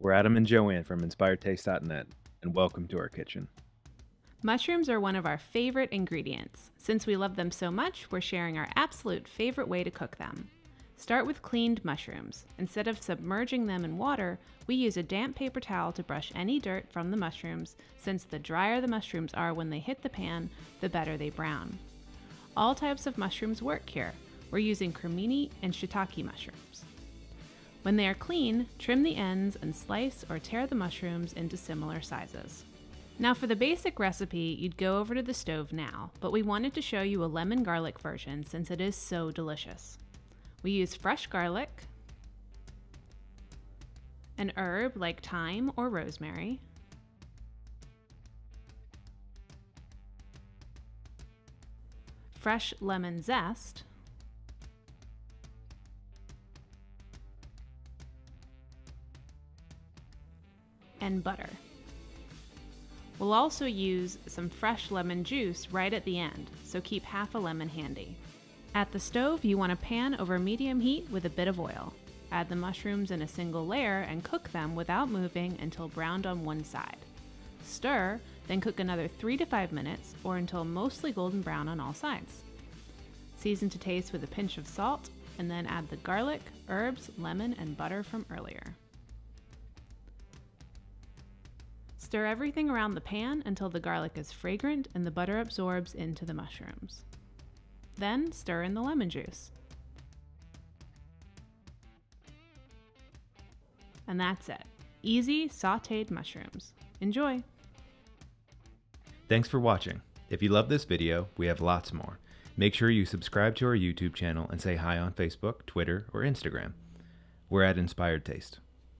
We're Adam and Joanne from InspiredTaste.net, and welcome to our kitchen. Mushrooms are one of our favorite ingredients. Since we love them so much, we're sharing our absolute favorite way to cook them. Start with cleaned mushrooms. Instead of submerging them in water, we use a damp paper towel to brush any dirt from the mushrooms, since the drier the mushrooms are when they hit the pan, the better they brown. All types of mushrooms work here. We're using cremini and shiitake mushrooms. When they are clean, trim the ends and slice or tear the mushrooms into similar sizes. Now for the basic recipe, you'd go over to the stove now, but we wanted to show you a lemon garlic version since it is so delicious. We use fresh garlic, an herb like thyme or rosemary, fresh lemon zest, and butter. We'll also use some fresh lemon juice right at the end, so keep half a lemon handy. At the stove, you want a pan over medium heat with a bit of oil. Add the mushrooms in a single layer and cook them without moving until browned on one side. Stir, then cook another 3 to 5 minutes or until mostly golden brown on all sides. Season to taste with a pinch of salt, and then add the garlic, herbs, lemon, and butter from earlier. Stir everything around the pan until the garlic is fragrant and the butter absorbs into the mushrooms. Then stir in the lemon juice. And that's it. Easy sauteed mushrooms. Enjoy! Thanks for watching. If you love this video, we have lots more. Make sure you subscribe to our YouTube channel and say hi on Facebook, Twitter, or Instagram. We're at Inspired Taste.